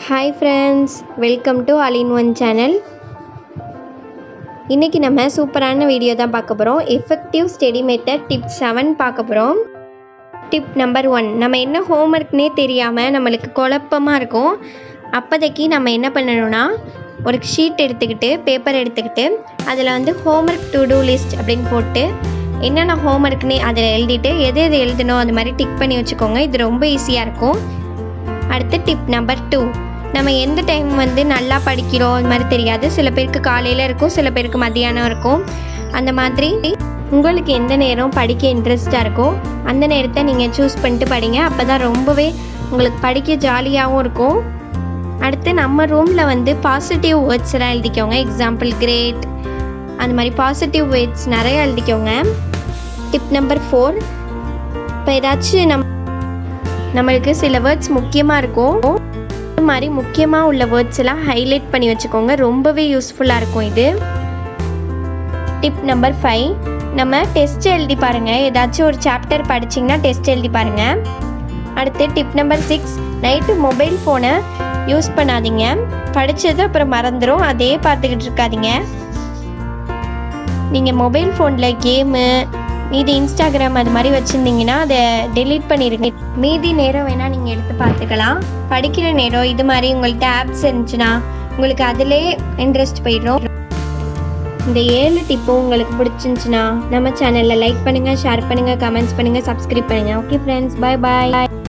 Hi friends welcome to all in one channel இன்றைக்கி நம்ம சூப்பரான வீடியோ தான் பார்க்க போகிறோம் effective study method tip seven பார்க்க போகிறோம் டிப் நம்பர் ஒன் நம்ம என்ன ஹோம்ஒர்க்னே தெரியாமல் நம்மளுக்கு குழப்பமாக இருக்கும். அப்போதைக்கு நம்ம என்ன பண்ணணும்னா ஒரு ஷீட் எடுத்துக்கிட்டு பேப்பர் எடுத்துக்கிட்டு அதில் வந்து ஹோம்ஒர்க் டு டூ லிஸ்ட் அப்படின்னு போட்டு என்னென்ன ஹோம்ஒர்க்னே அதில் எழுதிட்டு எது எது எழுதணும் அது மாதிரி டிக் பண்ணி வச்சுக்கோங்க. இது ரொம்ப ஈஸியாக இருக்கும். அடுத்து டிப் நம்பர் டூ நம்ம எந்த டைம் வந்து நல்லா படிக்கிறோம் அது மாதிரி தெரியாது. சில பேருக்கு காலையில் இருக்கும் சில பேருக்கு மதியானம் இருக்கும். அந்த மாதிரி உங்களுக்கு எந்த நேரம் படிக்க இன்ட்ரெஸ்டாக இருக்கோ அந்த நேரத்தை நீங்கள் சூஸ் பண்ணிட்டு படிங்க. அப்போ தான் ரொம்பவே உங்களுக்கு படிக்க ஜாலியாகவும் இருக்கும். அடுத்து நம்ம ரூமில் வந்து பாசிட்டிவ் வேர்ட்ஸ்லாம் எழுதிக்கோங்க. எக்ஸாம்பிள் கிரேட் அந்த மாதிரி பாசிட்டிவ் வேர்ட்ஸ் நிறைய எழுதிக்கோங்க. டிப் நம்பர் ஃபோர் இப்போ ஏதாச்சும் நம் நம்மளுக்கு சில வேர்ட்ஸ் முக்கியமாக இருக்கும். இது மாதிரி முக்கியமாக உள்ள வேர்ட்ஸ் எல்லாம் ஹைலைட் பண்ணி வச்சுக்கோங்க. ரொம்பவே யூஸ்ஃபுல்லாக இருக்கும் இது. டிப் நம்பர் ஃபைவ் நம்ம டெஸ்ட் எழுதி பாருங்கள் ஏதாச்சும் ஒரு சாப்டர் படிச்சிங்கன்னா டெஸ்ட் எழுதி பாருங்கள் அடுத்து tip number six night mobile ஃபோனை யூஸ் பண்ணாதீங்க. படித்தது அப்புறம் மறந்துடும் அதே பார்த்துக்கிட்டு இருக்காதீங்க. நீங்கள் மொபைல் ஃபோனில் கேமு இது இன்ஸ்டாகிராம் அது மாதிரி வச்சுருந்தீங்கன்னா அதை டெலீட் பண்ணிடுங்க மீதி நேரம் வேணால் நீங்கள் எடுத்து பார்த்துக்கலாம். படிக்கிற நேரம் இது மாதிரி உங்கள்கிட்ட ஆப்ஸ் இருந்துச்சுன்னா உங்களுக்கு அதிலே இன்ட்ரெஸ்ட் போயிடும். இந்த ஏழு டிப்பும் உங்களுக்கு பிடிச்சிருந்துச்சுன்னா நம்ம சேனலில் லைக் பண்ணுங்கள் ஷேர் பண்ணுங்கள் கமெண்ட்ஸ் பண்ணுங்கள் சப்ஸ்கிரைப் பண்ணுங்கள் ஓகே ஃப்ரெண்ட்ஸ் பாய் பாய்